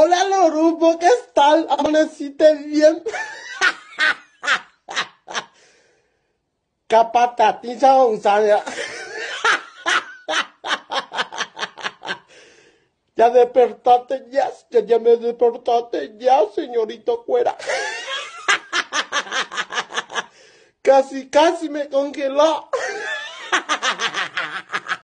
Hola Lorubo, ¿qué tal? ¿Amaneciste bien? Capata, tincha González. Ya despertaste ya, ya, ya me despertaste ya, señorito fuera. Casi, casi me congeló.